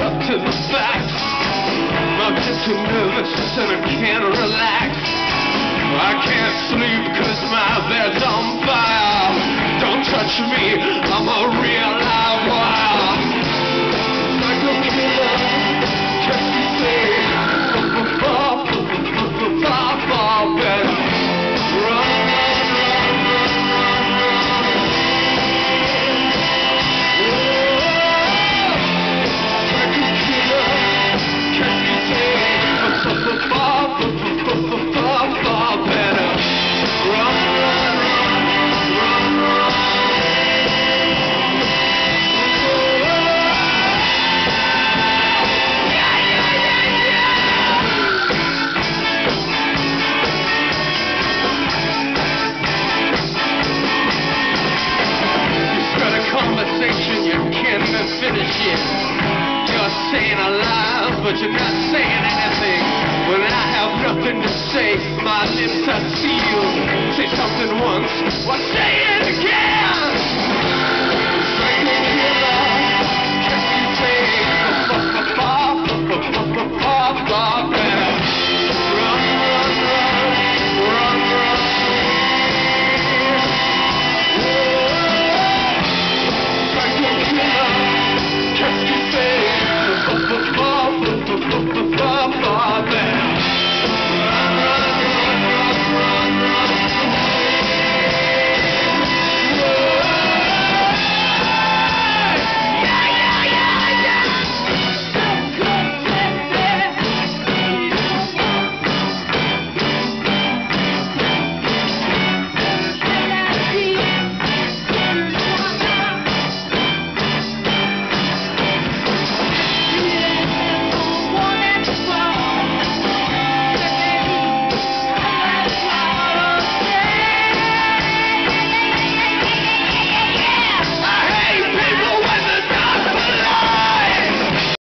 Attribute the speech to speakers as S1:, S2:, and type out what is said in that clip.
S1: up to the facts. I'm just too nervous and I can't relax. I can't sleep cause my bed's on fire. Don't touch me, I'm a real You're saying a lie, but you're not saying anything. When I have nothing to say, my lips are sealed. Say something